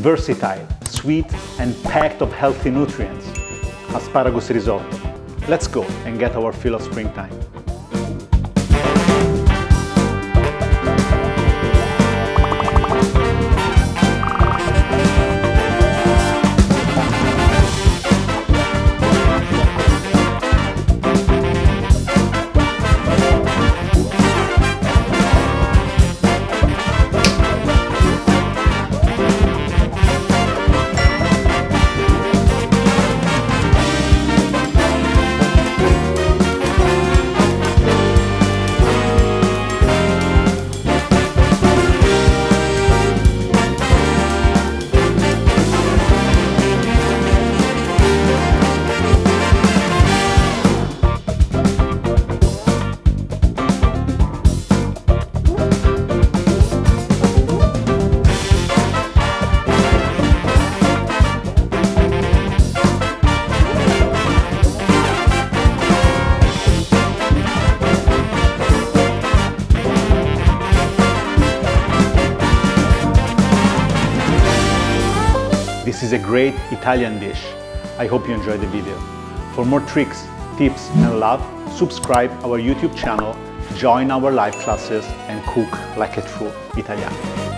versatile, sweet, and packed of healthy nutrients. Asparagus risotto. Let's go and get our fill of springtime. This is a great Italian dish. I hope you enjoyed the video. For more tricks, tips and love, subscribe our YouTube channel, join our live classes and cook like a true Italiano.